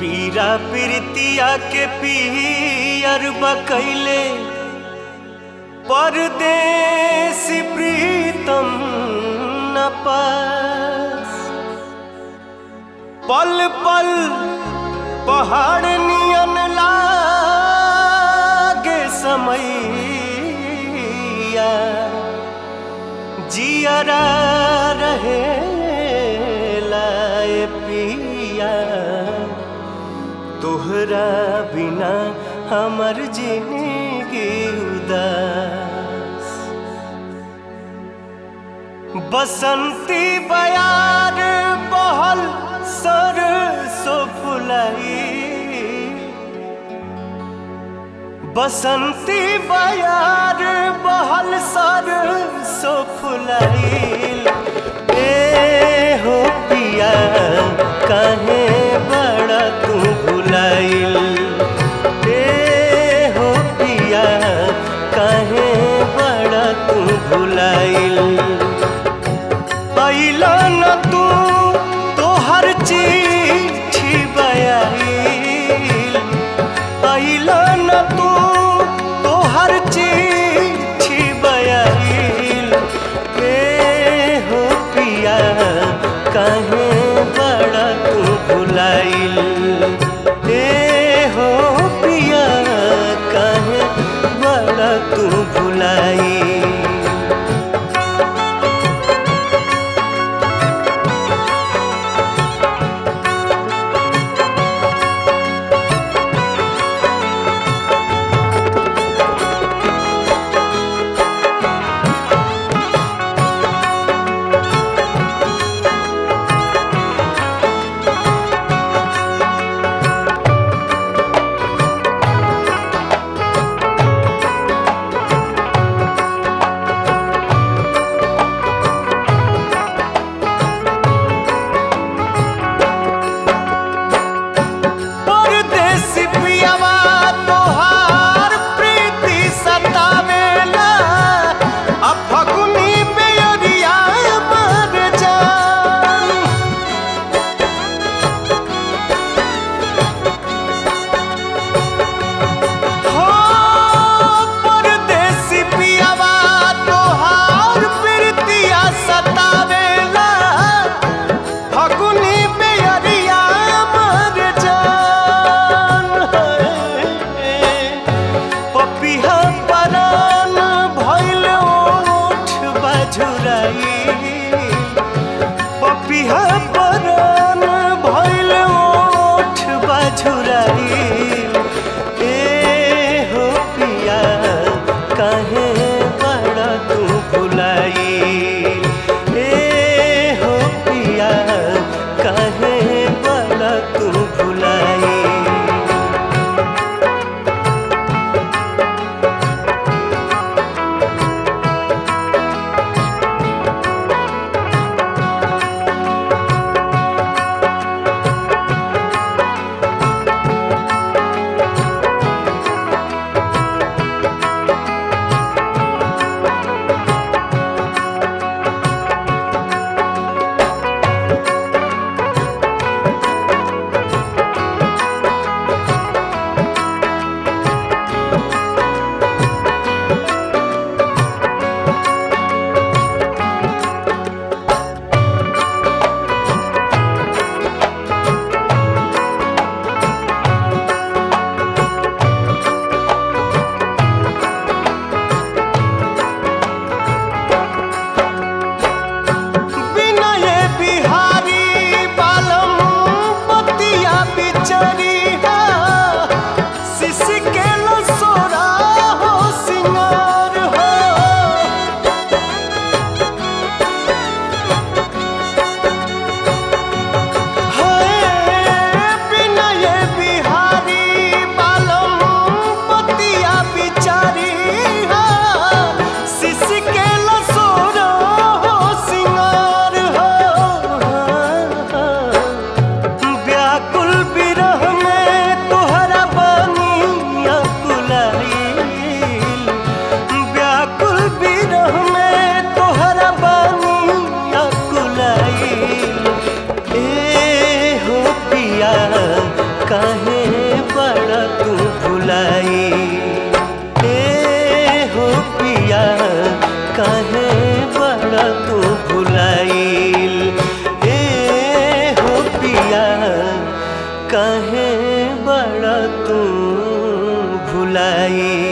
पीरा प्रीतिया के पियर बकैले परदेसी प्रीतम न पल पल पहाड़ नियन लागे समैया। जियरा रहे तोहरा बिना हमर ज़िंदगी उदास। बसंती बयार बहल सरसो फुलाई बसंती बयार बहल सरसो फुलाई ए हो पिया, काहे अइला न काहे बड़ा तू भुलाई